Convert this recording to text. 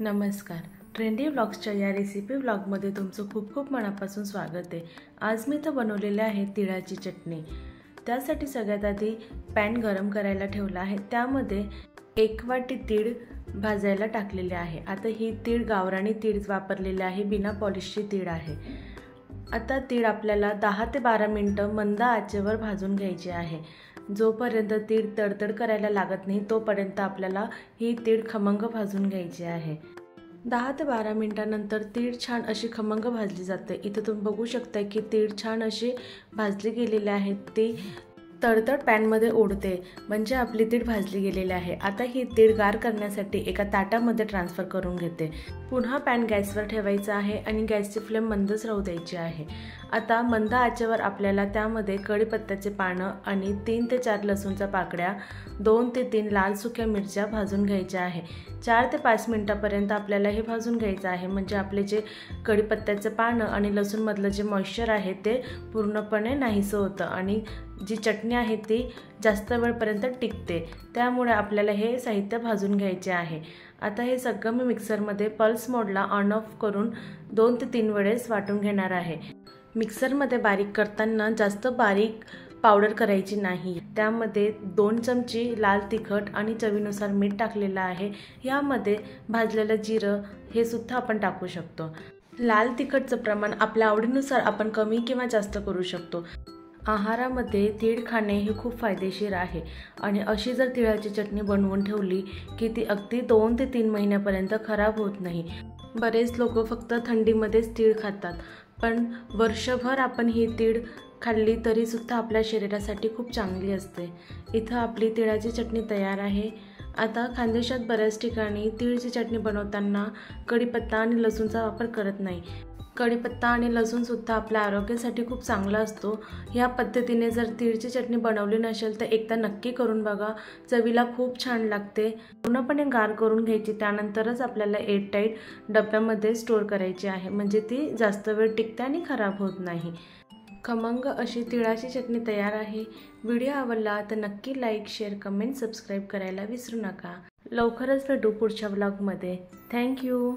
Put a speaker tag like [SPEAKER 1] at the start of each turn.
[SPEAKER 1] नमस्कार. ट्रेंडी ब्लॉग्सच्या या रेसिपी ब्लॉगमध्ये तुमचं खूप खूप मनापासून स्वागत आहे. आज मी तर बनवलेले आहे तिळाची चटणी. त्यासाठी सगळ्यात आधी पॅन गरम करायला ठेवला आहे. त्यामध्ये एक वाटी तीळ भाजायला टाकलेले आहे. आता ही तीळ गावराणी तीळ वापरलेली आहे. बिना पॉलिशची तीळ आहे. आता तीळ आपल्याला दहा ते बारा मिनटं मंद आचेवर भाजून घ्यायची आहे. जोपर्यंत तीळ तडतड करायला लागत नाही तोपर्यंत आपल्याला ही तीळ खमंग भाजून घ्यायची आहे. दहा ते बारा मिनटानंतर तीळ छान अशी खमंग भाजली जाते. इथं तुम्ही बघू शकता की तीळ छान अशी भाजली गेलेली आहेत ती तडतड पॅनमध्ये ओढते म्हणजे आपली तीळ भाजली गेलेली आहे. आता ही तीळ गार करण्यासाठी एका ताटामध्ये ट्रान्सफर करून घेते. पुन्हा पॅन गॅसवर ठेवायचा आहे आणि गॅसची फ्लेम मंदच राहू द्यायची आहे. आता मंद आचेवर आपल्याला त्यामध्ये कढीपत्त्याचे पानं आणि तीन ते चार लसूणच्या पाकड्या दोन ते तीन लाल सुक्या मिरच्या भाजून घ्यायच्या आहे. चार ते पाच मिनटापर्यंत आपल्याला हे भाजून घ्यायचं आहे म्हणजे आपले जे कढीपत्त्याचं पानं आणि लसूणमधलं जे मॉइश्चर आहे ते पूर्णपणे नाहीसं होतं आणि जी चटणी आहे ती जास्त वेळपर्यंत टिकते. त्यामुळे आपल्याला हे साहित्य भाजून घ्यायचे आहे. आता हे सगळं मी मिक्सरमध्ये पल्स मोडला ऑन ऑफ करून दोन ते तीन वेळेस वाटून घेणार आहे. मिक्सरमध्ये बारीक करताना जास्त बारीक पावडर करायची नाही. त्यामध्ये दोन चमची लाल तिखट आणि चवीनुसार मीठ टाकलेलं आहे. यामध्ये भाजलेलं जिरं हे सुद्धा आपण टाकू शकतो. लाल तिखटचं प्रमाण आपल्या आवडीनुसार आपण कमी किंवा जास्त करू शकतो. आहारामध्ये तीळ खाणे हे खूप फायदेशीर आहे. आणि अशी जर तिळाची चटणी बनवून ठेवली की ती अगदी दोन ते तीन महिन्यापर्यंत खराब होत नाही. बरेच लोक फक्त थंडीमध्येच तीळ खातात. पण वर्षभर आपण ही तीळ खाल्ली तरीसुद्धा आपल्या शरीरासाठी खूप चांगली असते. इथं आपली तिळाची चटणी तयार आहे. आता खानदेशात बऱ्याच ठिकाणी तिळची चटणी बनवताना कढीपत्ता आणि लसूणचा वापर करत नाही. कढीपत्ता आणि लसूणसुद्धा आपल्या आरोग्यासाठी खूप चांगला असतो. ह्या पद्धतीने जर तिळची चटणी बनवली नसेल तर एकदा नक्की करून बघा. चवीला खूप छान लागते. पूर्णपणे गार करून घ्यायची त्यानंतरच आपल्याला एट टाईट डब्यामध्ये स्टोअर करायची आहे. म्हणजे ती जास्त वेळ टिकते आणि खराब होत नाही. खमंग अशी तिळाची चटणी तयार आहे. व्हिडिओ आवडला तर नक्की लाईक शेअर कमेंट सबस्क्राईब करायला विसरू नका. लवकरच भेटू पुढच्या ब्लॉगमध्ये थँक्यू